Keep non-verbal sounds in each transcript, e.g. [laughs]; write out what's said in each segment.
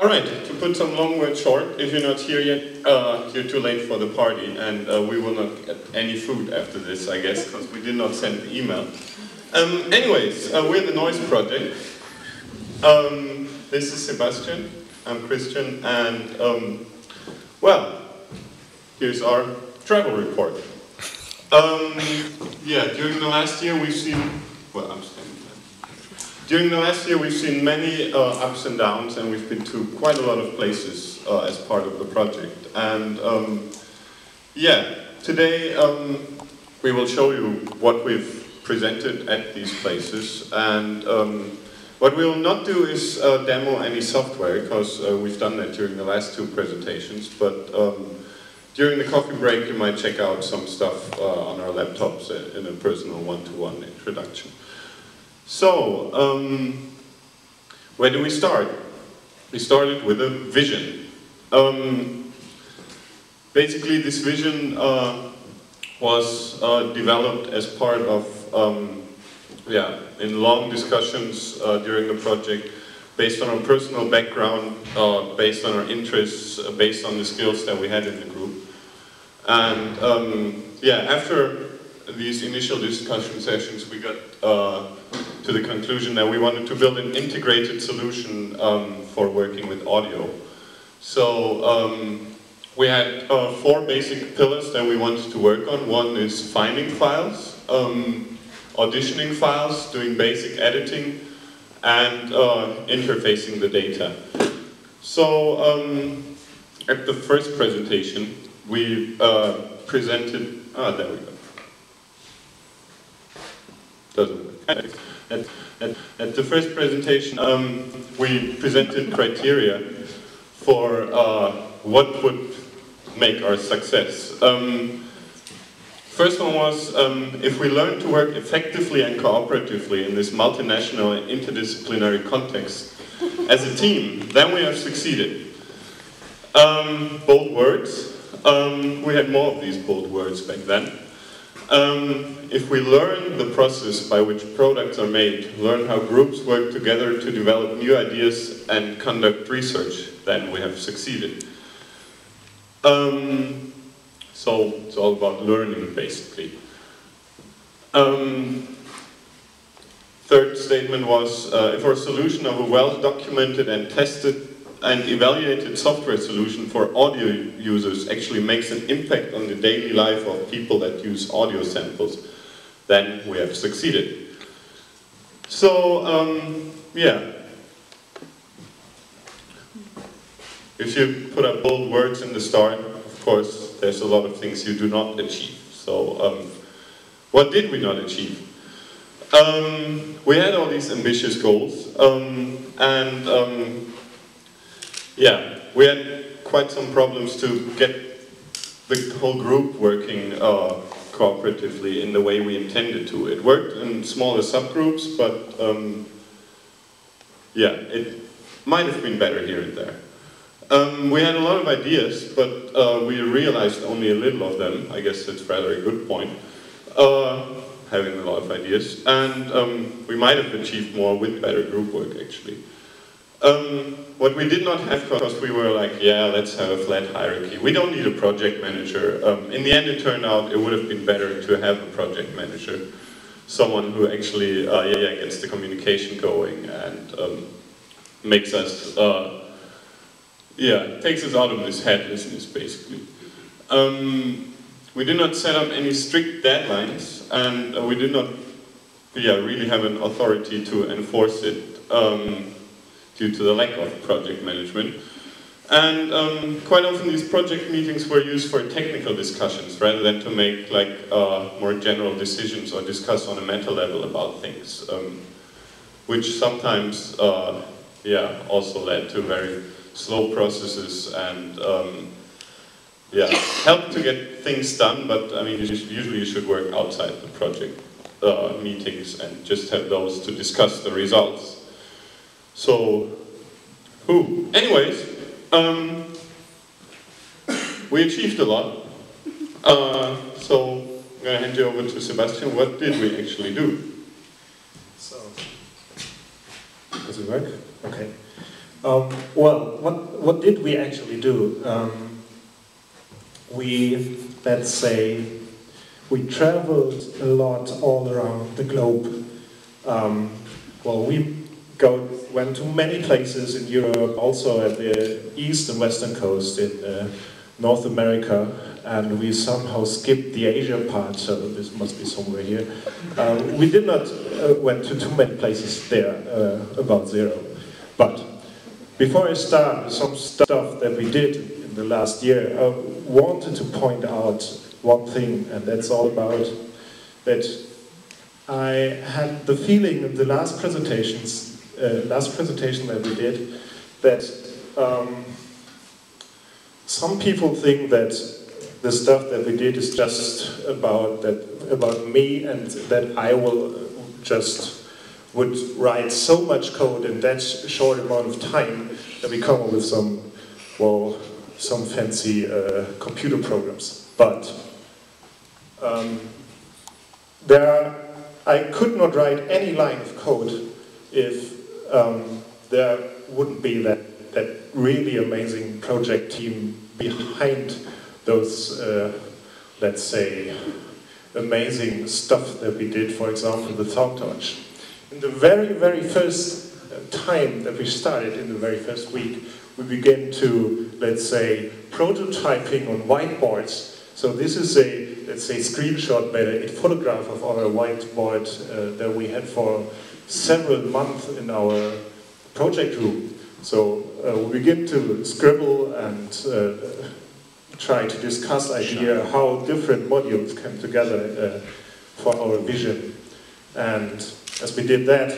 Alright, to put some long words short, if you're not here yet, uh, you're too late for the party, and uh, we will not get any food after this, I guess, because we did not send the email. Um, anyways, uh, we're the Noise Project. Um, this is Sebastian, I'm Christian, and um, well, here's our travel report. Um, yeah, during the last year we've seen, well, I'm standing. During the last year we've seen many uh, ups and downs, and we've been to quite a lot of places uh, as part of the project. And um, yeah, today um, we will show you what we've presented at these places. And um, what we will not do is uh, demo any software, because uh, we've done that during the last two presentations. But um, during the coffee break, you might check out some stuff uh, on our laptops in a personal one-to-one -one introduction. So, um, where do we start? We started with a vision. Um, basically, this vision uh, was uh, developed as part of um, yeah, in long discussions uh, during the project, based on our personal background, uh, based on our interests, uh, based on the skills that we had in the group. And um, yeah, after these initial discussion sessions, we got uh, to the conclusion that we wanted to build an integrated solution um, for working with audio. So um, we had uh, four basic pillars that we wanted to work on. One is finding files. Um, auditioning files, doing basic editing, and uh, interfacing the data. So um, at the first presentation, we uh, presented, ah, there we go. Doesn't work. At, at, at the first presentation, um, we presented criteria for uh, what would make our success. Um, First one was, um, if we learn to work effectively and cooperatively in this multinational and interdisciplinary context as a team, then we have succeeded. Um, bold words. Um, we had more of these bold words back then. Um, if we learn the process by which products are made, learn how groups work together to develop new ideas and conduct research, then we have succeeded. Um, so it's all about learning, basically. Um, third statement was, uh, if our solution of a well-documented and tested and evaluated software solution for audio users actually makes an impact on the daily life of people that use audio samples, then we have succeeded. So, um, yeah. If you put up bold words in the start, of course, there's a lot of things you do not achieve. So um, what did we not achieve? Um, we had all these ambitious goals, um, and um, yeah, we had quite some problems to get the whole group working uh, cooperatively in the way we intended to. It worked in smaller subgroups, but um, yeah, it might have been better here and there. Um, we had a lot of ideas, but uh, we realized only a little of them. I guess that's rather a good point, uh, having a lot of ideas. And um, we might have achieved more with better group work, actually. Um, what we did not have, because we were like, yeah, let's have a flat hierarchy. We don't need a project manager. Um, in the end, it turned out it would have been better to have a project manager. Someone who actually uh, yeah, yeah, gets the communication going and um, makes us uh, yeah, takes us out of this headlessness, basically. Um, we did not set up any strict deadlines, and uh, we did not yeah, really have an authority to enforce it um, due to the lack of project management. And um, quite often these project meetings were used for technical discussions rather than to make like uh, more general decisions or discuss on a meta level about things, um, which sometimes uh, yeah, also led to very slow processes and um, yeah, help to get things done, but I mean, usually you should work outside the project uh, meetings and just have those to discuss the results. So, who? Anyways, um, we achieved a lot. Uh, so, I'm going to hand you over to Sebastian. What did we actually do? So, does it work? Okay. Um, well, what, what did we actually do? Um, we, let's say, we traveled a lot all around the globe. Um, well, we go, went to many places in Europe, also at the east and western coast in uh, North America, and we somehow skipped the Asia part, so this must be somewhere here. Uh, we did not uh, went to too many places there, uh, about zero. But before I start some stuff that we did in the last year, I wanted to point out one thing, and that's all about that I had the feeling in the last presentations, uh, last presentation that we did, that um, some people think that the stuff that we did is just about that about me and that I will just would write so much code in that short amount of time that we come up with some well some fancy uh, computer programs. But um, there, I could not write any line of code if um, there wouldn't be that that really amazing project team behind those, uh, let's say, amazing stuff that we did, for example, the SoundTorch. In the very, very first uh, time that we started, in the very first week, we began to, let's say, prototyping on whiteboards. So this is a, let's say, screenshot, but a photograph of our whiteboard uh, that we had for several months in our project room. So uh, we begin to scribble and uh, try to discuss idea how different modules come together uh, for our vision. And as we did that,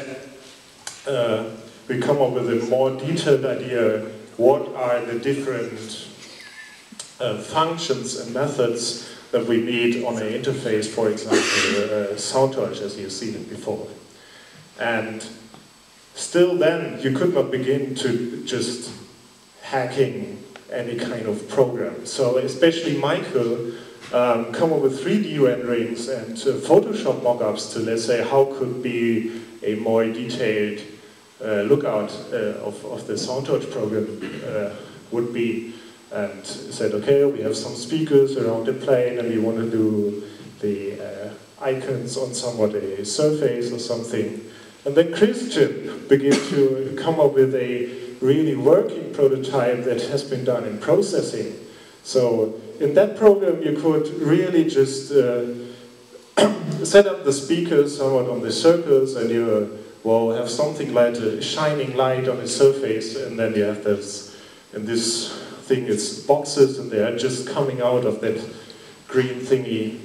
uh, we come up with a more detailed idea what are the different uh, functions and methods that we need on an interface, for example, uh, SoundTorch as you've seen it before. And still then, you could not begin to just hacking any kind of program. So especially Michael um, come up with 3D renderings and uh, Photoshop mockups to, let's say, how could be a more detailed uh, lookout uh, of, of the SoundTorch program uh, would be. And said, okay, we have some speakers around the plane and we want to do the uh, icons on somewhat a surface or something. And then Christian began to come up with a really working prototype that has been done in processing. So in that program you could really just uh, [clears throat] set up the speakers somewhat on the circles and you well have something like a shining light on the surface and then you have this and this thing is boxes and they are just coming out of that green thingy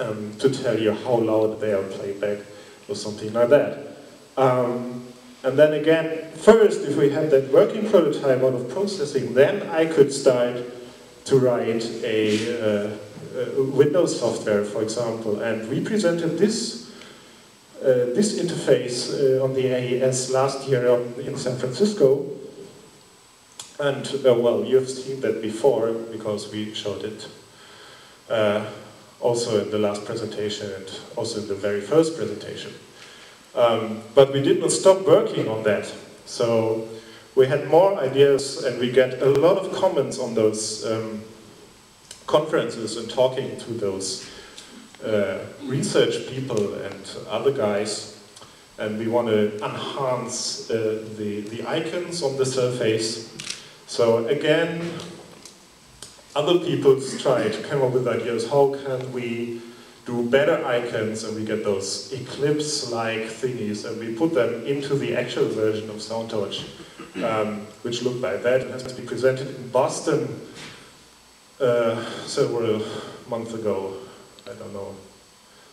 um, to tell you how loud they are playback or something like that. Um, and then again, first, if we had that working prototype out of processing, then I could start to write a, uh, a Windows software, for example. And we presented this, uh, this interface uh, on the AES last year in San Francisco. And, uh, well, you've seen that before, because we showed it uh, also in the last presentation and also in the very first presentation. Um, but we did not stop working on that. So we had more ideas and we get a lot of comments on those um, conferences and talking to those uh, research people and other guys. And we want to enhance uh, the, the icons on the surface. So again, other people try to come up with ideas, how can we do better icons and we get those eclipse-like thingies and we put them into the actual version of SoundTorch, um, which looked like that. and has to be presented in Boston uh, several months ago. I don't know,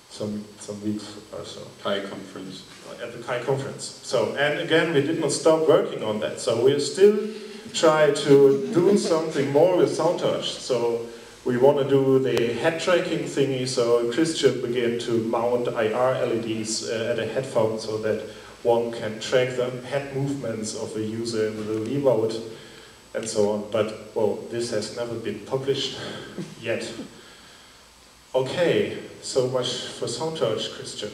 some some weeks or so. CHI conference. At the CHI conference. So, and again, we did not stop working on that. So we still try to do something more with SoundTorch. So we want to do the head tracking thingy, so Christian began to mount IR LEDs uh, at a headphone so that one can track the head movements of a user with a remote and so on. But, well, this has never been published [laughs] yet. Okay, so much for SoundTorch, Christian.